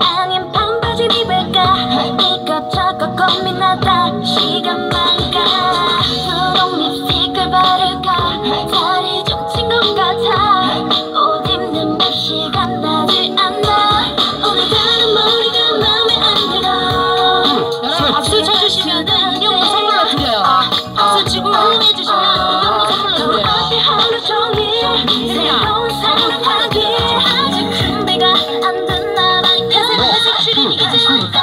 아닌 반바지 입을까? 이것저것 고민하다. 시간만 Oh,